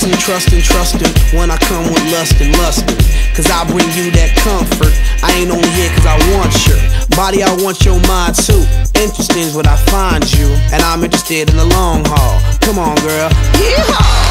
Some trust and trusting when I come with lust and lusting. Cause I bring you that comfort. I ain't only here cause I want your body, I want your mind too. Interesting is what I find you, and I'm interested in the long haul. Come on, girl. Yeehaw!